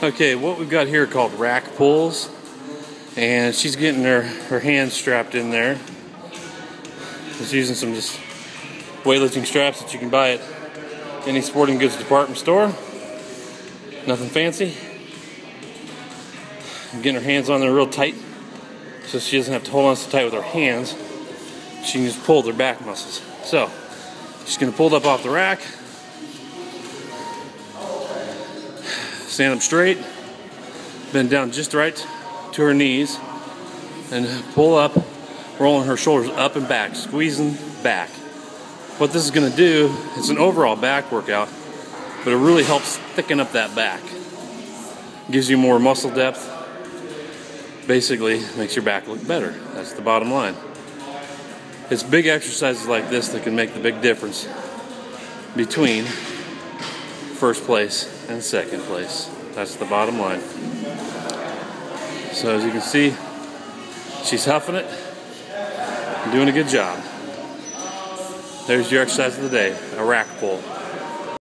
Okay, what we've got here called rack pulls. And she's getting her, her hands strapped in there. She's using some just weightlifting straps that you can buy at any sporting goods department store. Nothing fancy. Getting her hands on there real tight so she doesn't have to hold on so tight with her hands. She can just pull their back muscles. So, she's gonna pull it up off the rack. Stand up straight, bend down just right to her knees, and pull up, rolling her shoulders up and back, squeezing back. What this is gonna do, it's an overall back workout, but it really helps thicken up that back. Gives you more muscle depth, basically makes your back look better. That's the bottom line. It's big exercises like this that can make the big difference between first place and second place. That's the bottom line. So as you can see, she's huffing it, doing a good job. There's your exercise of the day, a rack pull.